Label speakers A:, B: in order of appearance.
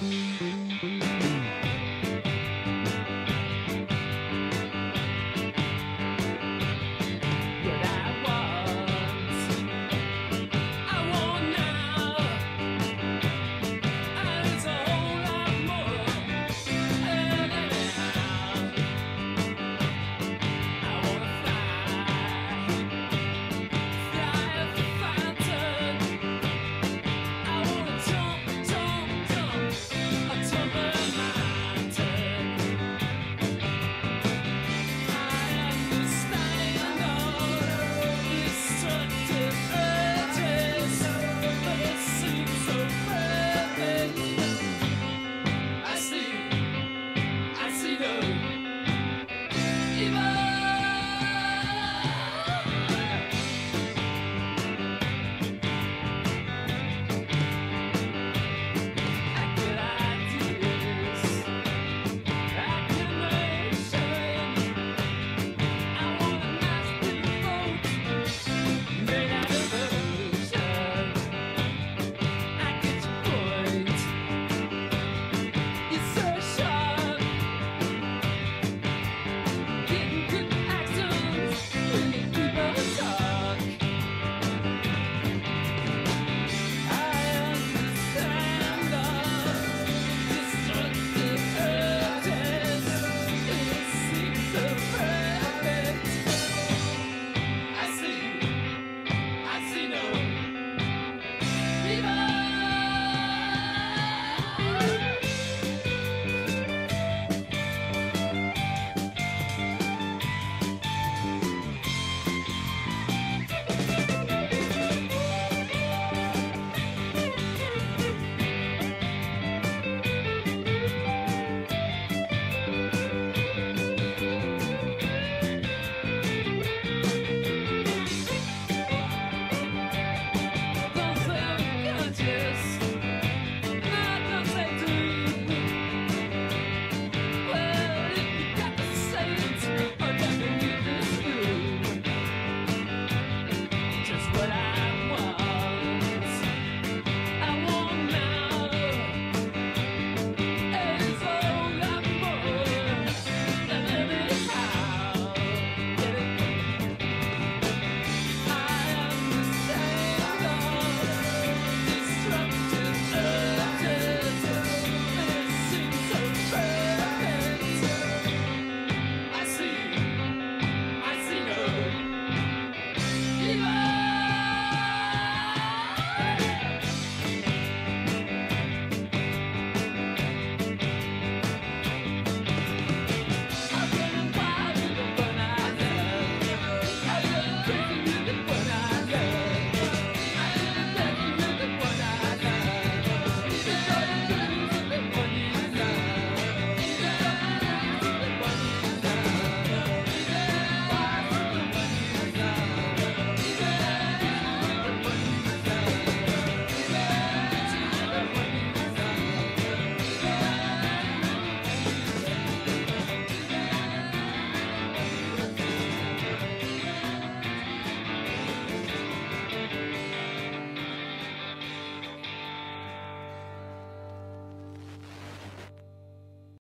A: Música